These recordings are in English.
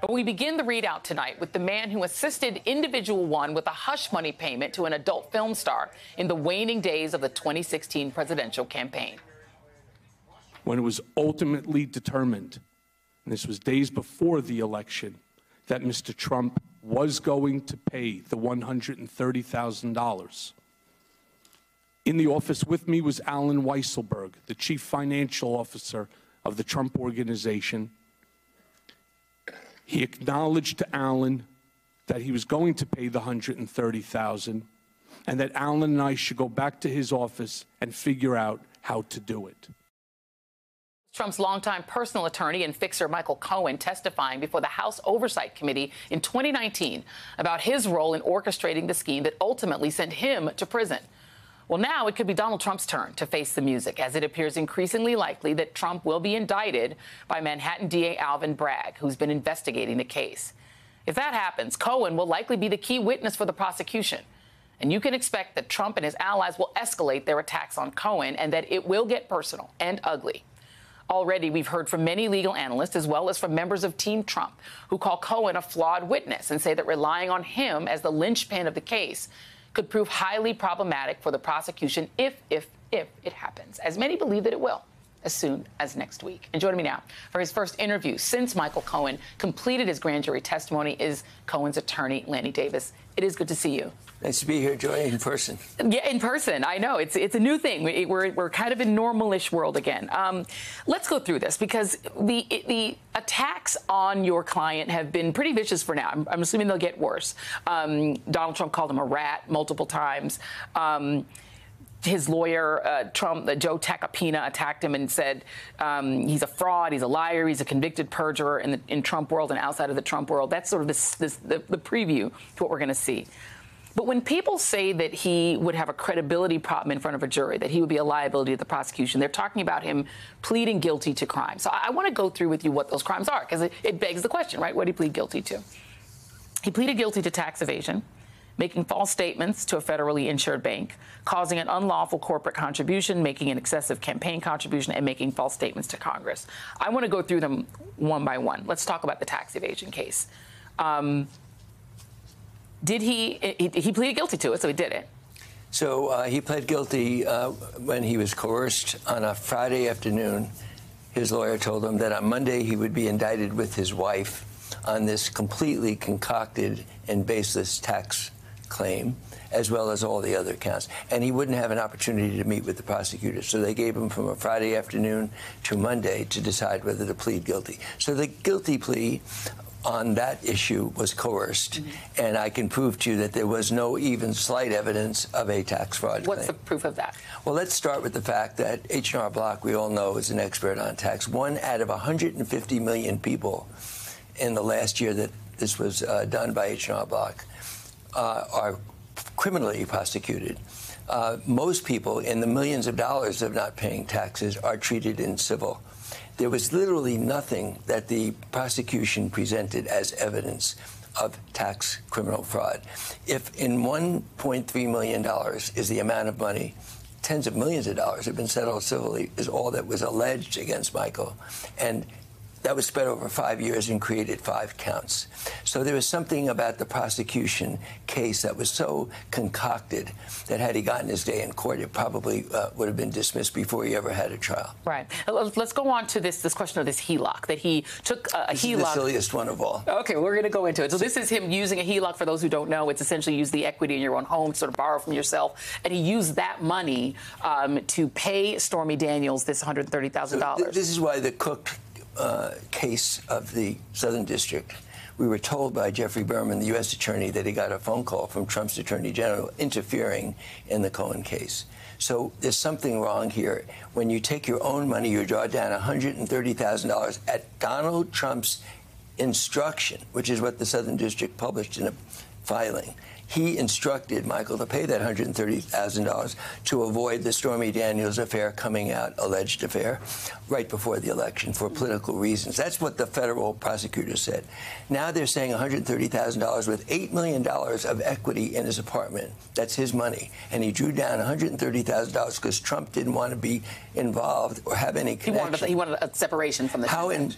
But we begin the ReidOut tonight with the man who assisted Individual One with a hush money payment to an adult film star in the waning days of the 2016 presidential campaign. When it was ultimately determined, and this was days before the election, that Mr. Trump was going to pay the $130,000. In the office with me was Allen Weisselberg, the chief financial officer of the Trump Organization. He acknowledged to Allen that he was going to pay the 130,000 and that Allen and I should go back to his office and figure out how to do it. Trump's longtime personal attorney and fixer Michael Cohen testifying before the House Oversight Committee in 2019 about his role in orchestrating the scheme that ultimately sent him to prison. Well, now it could be Donald Trump's turn to face the music, as it appears increasingly likely that Trump will be indicted by Manhattan DA Alvin Bragg, who's been investigating the case. If that happens, Cohen will likely be the key witness for the prosecution. And you can expect that Trump and his allies will escalate their attacks on Cohen and that it will get personal and ugly. Already, we've heard from many legal analysts as well as from members of Team Trump who call Cohen a flawed witness and say that relying on him as the linchpin of the case could prove highly problematic for the prosecution if, if, if it happens, as many believe that it will as soon as next week. And joining me now for his first interview since Michael Cohen completed his grand jury testimony is Cohen's attorney, Lanny Davis. It is good to see you. Nice to be here, Joy, in person. Yeah, in person. I know it's it's a new thing. We, are we're kind of in normalish world again. Um, let's go through this because the the attacks on your client have been pretty vicious for now. I'm, I'm assuming they'll get worse. Um, Donald Trump called him a rat multiple times. Um, his lawyer, uh, Trump, uh, Joe Tacopina, attacked him and said um, he's a fraud, he's a liar, he's a convicted perjurer in the in Trump world and outside of the Trump world. That's sort of this, this, the, the preview to what we're going to see. But when people say that he would have a credibility problem in front of a jury, that he would be a liability to the prosecution, they're talking about him pleading guilty to crime. So I, I want to go through with you what those crimes are because it, it begs the question, right? What did he plead guilty to? He pleaded guilty to tax evasion making false statements to a federally insured bank, causing an unlawful corporate contribution, making an excessive campaign contribution, and making false statements to Congress. I want to go through them one by one. Let's talk about the tax evasion case. Um, did he, he, he pleaded guilty to it, so he did it. So uh, he pled guilty uh, when he was coerced on a Friday afternoon. His lawyer told him that on Monday he would be indicted with his wife on this completely concocted and baseless tax claim, as well as all the other counts. And he wouldn't have an opportunity to meet with the prosecutor. So they gave him from a Friday afternoon to Monday to decide whether to plead guilty. So the guilty plea on that issue was coerced, mm-hmm. and I can prove to you that there was no even slight evidence of a tax fraud. What's claim. the proof of that? Well, let's start with the fact that H&R Block, we all know, is an expert on tax. One out of 150 million people in the last year that this was uh, done by H&R Block uh, are criminally prosecuted. Uh, most people in the millions of dollars of not paying taxes are treated in civil. There was literally nothing that the prosecution presented as evidence of tax criminal fraud. If in $1.3 million is the amount of money, tens of millions of dollars have been settled civilly, is all that was alleged against Michael. And that was spread over five years and created five counts. So there was something about the prosecution case that was so concocted that had he gotten his day in court, it probably uh, would have been dismissed before he ever had a trial. Right. Let's go on to this this question of this HELOC that he took a, a this HELOC. Is the silliest one of all. Okay, we're going to go into it. So this is him using a HELOC. For those who don't know, it's essentially use the equity in your own home, to sort of borrow from yourself, and he used that money um, to pay Stormy Daniels this hundred thirty thousand so dollars. This is why the Cook uh, case of the Southern District, we were told by Geoffrey Berman, the U.S. Attorney, that he got a phone call from Trump's Attorney General interfering in the Cohen case. So there's something wrong here. When you take your own money, you draw down $130,000 at Donald Trump's instruction, which is what the Southern District published in a filing he instructed Michael to pay that $130,000 to avoid the Stormy Daniels affair coming out, alleged affair, right before the election for political reasons. That's what the federal prosecutor said. Now they're saying $130,000 with $8 million of equity in his apartment. That's his money. And he drew down $130,000 because Trump didn't want to be involved or have any connection. He wanted, he wanted a separation from the How in,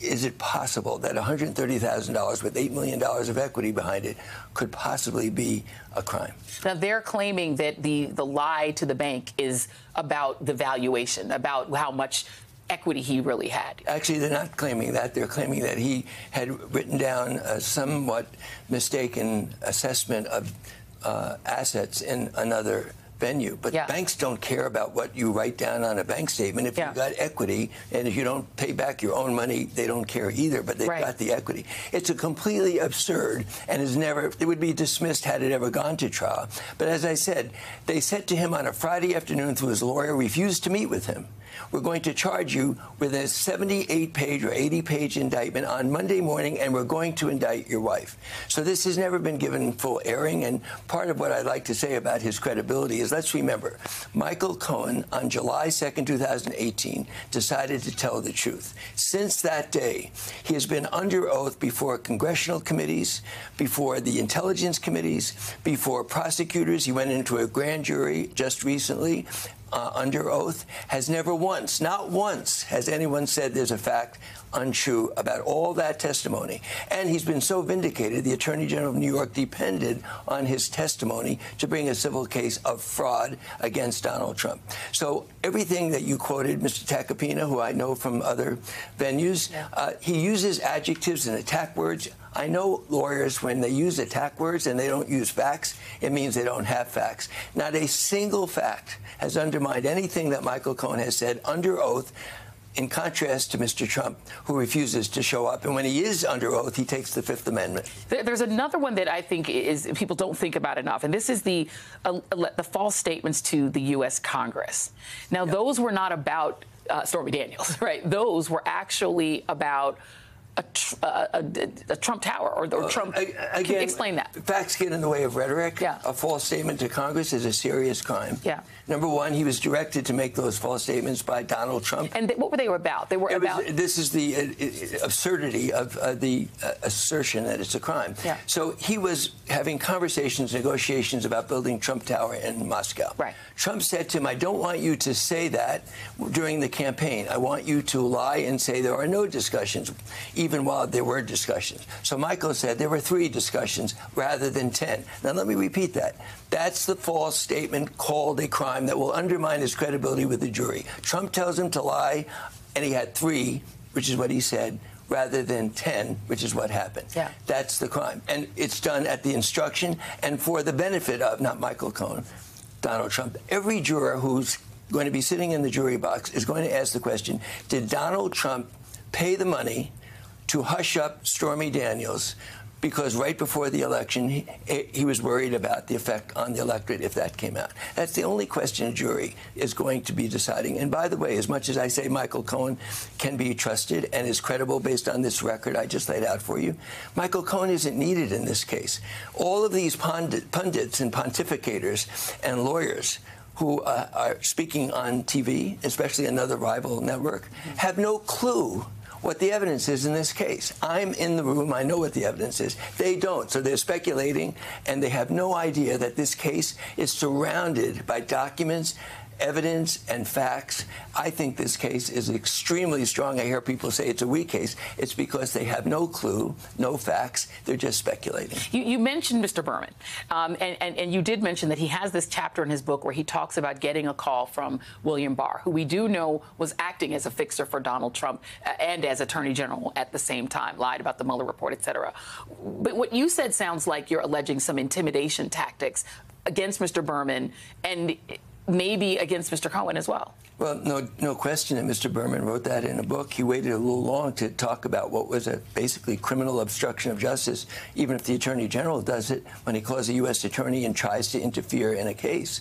is it possible that $130,000 with $8 million of equity behind it could possibly be a crime? Now, they're claiming that the, the lie to the bank is about the valuation, about how much equity he really had. Actually, they're not claiming that. They're claiming that he had written down a somewhat mistaken assessment of uh, assets in another venue. But yeah. banks don't care about what you write down on a bank statement. If yeah. you've got equity and if you don't pay back your own money, they don't care either, but they've right. got the equity. It's a completely absurd and is never, it would be dismissed had it ever gone to trial. But as I said, they said to him on a Friday afternoon through his lawyer, refused to meet with him we're going to charge you with a 78 page or 80 page indictment on Monday morning, and we're going to indict your wife. So this has never been given full airing. And part of what I'd like to say about his credibility is let's remember Michael Cohen on July 2nd, 2018, decided to tell the truth. Since that day, he has been under oath before congressional committees, before the intelligence committees, before prosecutors. He went into a grand jury just recently uh, under oath, has never once, not once, has anyone said there's a fact untrue about all that testimony. And he's been so vindicated, the Attorney General of New York depended on his testimony to bring a civil case of fraud against Donald Trump. So everything that you quoted, Mr. Tacopina, who I know from other venues, uh, he uses adjectives and attack words. I know lawyers, when they use attack words and they don't use facts, it means they don't have facts. Not a single fact has undermined anything that Michael Cohen has said under oath in contrast to Mr. Trump, who refuses to show up. And when he is under oath, he takes the Fifth Amendment. There's another one that I think is people don't think about enough, and this is the uh, the false statements to the U.S. Congress. Now, those were not about uh, Stormy Daniels, right? Those were actually about a, a, a, a, Trump Tower or, or Trump. Uh, again, explain that. Facts get in the way of rhetoric. Yeah. A false statement to Congress is a serious crime. Yeah. Number one, he was directed to make those false statements by Donald Trump. And what were they about? They were it about. Was, this is the uh, absurdity of uh, the uh, assertion that it's a crime. Yeah. So he was having conversations, negotiations about building Trump Tower in Moscow. Right. Trump said to him, "I don't want you to say that during the campaign. I want you to lie and say there are no discussions, even while there were discussions." So Michael said there were three discussions rather than ten. Now let me repeat that. That's the false statement called a crime that will undermine his credibility with the jury. Trump tells him to lie, and he had three, which is what he said, rather than 10, which is what happened. Yeah. That's the crime. And it's done at the instruction and for the benefit of, not Michael Cohen, Donald Trump. Every juror who's going to be sitting in the jury box is going to ask the question Did Donald Trump pay the money to hush up Stormy Daniels because right before the election, he, he, was worried about the effect on the electorate if that came out. That's the only question a jury is going to be deciding. And by the way, as much as I say Michael Cohen can be trusted and is credible based on this record I just laid out for you, Michael Cohen isn't needed in this case. All of these pundits and pontificators and lawyers who uh, are speaking on TV, especially another rival network, have no clue what the evidence is in this case. I'm in the room. I know what the evidence is. They don't. So they're speculating, and they have no idea that this case is surrounded by documents evidence and facts. I think this case is extremely strong. I hear people say it's a weak case. It's because they have no clue, no facts. They're just speculating. You, you mentioned Mr. Berman, um, and, and, and you did mention that he has this chapter in his book where he talks about getting a call from William Barr, who we do know was acting as a fixer for Donald Trump uh, and as Attorney General at the same time, lied about the Mueller report, et cetera. But what you said sounds like you're alleging some intimidation tactics against Mr. Berman, and maybe against Mr. Cohen as well. Well, no, no question that Mr. Berman wrote that in a book. He waited a little long to talk about what was a basically criminal obstruction of justice, even if the Attorney General does it when he calls a U.S. attorney and tries to interfere in a case.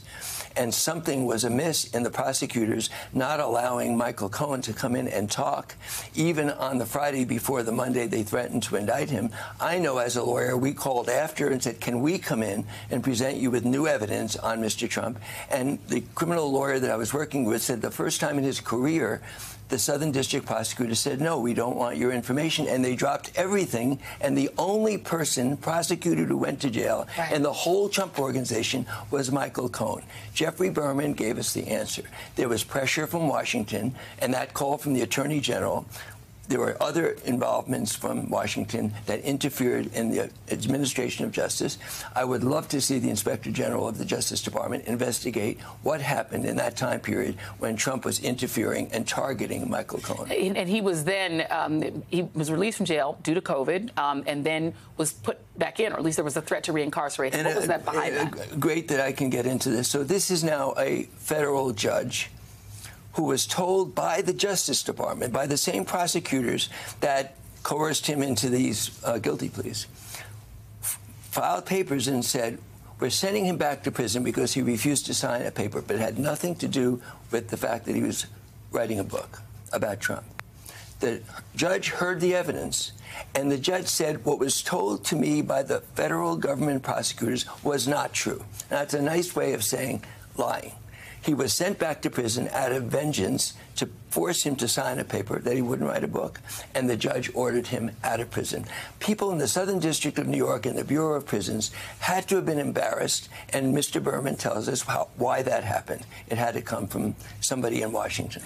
And something was amiss in the prosecutors not allowing Michael Cohen to come in and talk, even on the Friday before the Monday they threatened to indict him. I know as a lawyer, we called after and said, Can we come in and present you with new evidence on Mr. Trump? And the criminal lawyer that I was working with said, the first time in his career the Southern District prosecutor said, no, we don't want your information. And they dropped everything. And the only person prosecuted who went to jail right. in the whole Trump organization was Michael Cohen. Geoffrey Berman gave us the answer. There was pressure from Washington, and that call from the Attorney General there were other involvements from Washington that interfered in the administration of justice. I would love to see the Inspector General of the Justice Department investigate what happened in that time period when Trump was interfering and targeting Michael Cohen. And he was then um, he was released from jail due to COVID, um, and then was put back in, or at least there was a threat to reincarcerate him. What was that behind uh, that? Great that I can get into this. So this is now a federal judge who was told by the Justice Department, by the same prosecutors that coerced him into these uh, guilty pleas, filed papers and said, we're sending him back to prison because he refused to sign a paper, but it had nothing to do with the fact that he was writing a book about Trump. The judge heard the evidence, and the judge said what was told to me by the federal government prosecutors was not true. Now, that's a nice way of saying lying. He was sent back to prison out of vengeance to force him to sign a paper that he wouldn't write a book, and the judge ordered him out of prison. People in the Southern District of New York and the Bureau of Prisons had to have been embarrassed, and Mr. Berman tells us how, why that happened. It had to come from somebody in Washington.